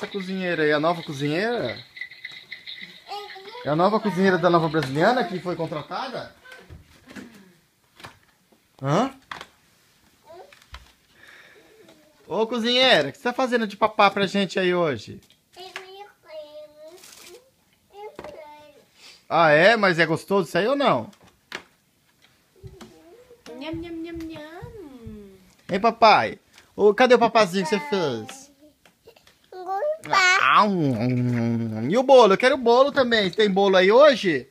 Essa cozinheira aí, a nova cozinheira? É a nova cozinheira da nova brasiliana que foi contratada? Hã? Ô cozinheira, o que você tá fazendo de papá pra gente aí hoje? Ah, é? Mas é gostoso isso aí ou não? Nham, nham, nham, nham. Hein, papai? Ô, cadê o papazinho que você fez? Ah, E o bolo? Eu quero o bolo também. Tem bolo aí hoje?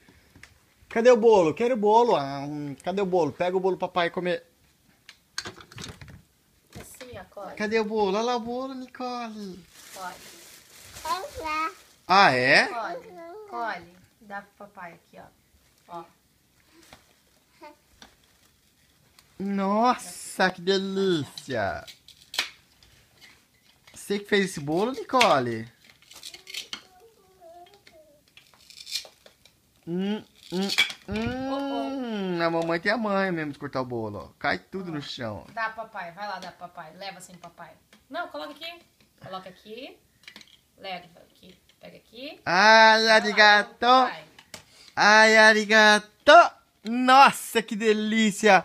Cadê o bolo? Quero o bolo. Ah, hum, Cadê o bolo? Pega o bolo papai comer. Assim, ó. Cadê o bolo? Olha lá o bolo, Nicole. Colhe. Ah, é? Colhe. Colhe. Dá pro papai aqui, ó. Ó. Nossa, que delícia. Você que fez esse bolo, Nicole? Hum, hum, hum. A mamãe tem a mãe mesmo de cortar o bolo, ó. Cai tudo no chão. Dá papai. Vai lá, dá papai. Leva assim papai. Não, coloca aqui. Coloca aqui. Leva aqui. Pega aqui. Ai, arigato. Ai, arigato. Nossa, que delícia.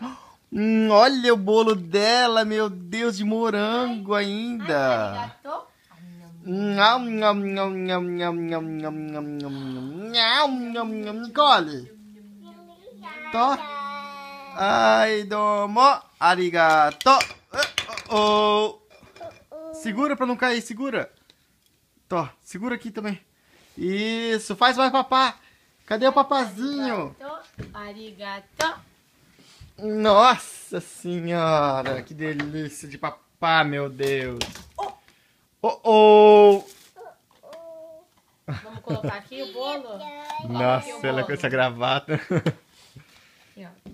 Hum, olha o bolo dela, meu Deus, de morango ainda. Nicole. To. Ai, domo. Arigato. Oh, oh. Segura pra não cair, segura. Tó, segura aqui também. Isso, faz mais papá. Cadê o papazinho? Arigato. Arigato. Nossa senhora, que delícia de papá, meu Deus. Oh, oh. Vamos colocar aqui o bolo? Nossa, Aqui o ela bolo. com essa gravata. Aqui, ó.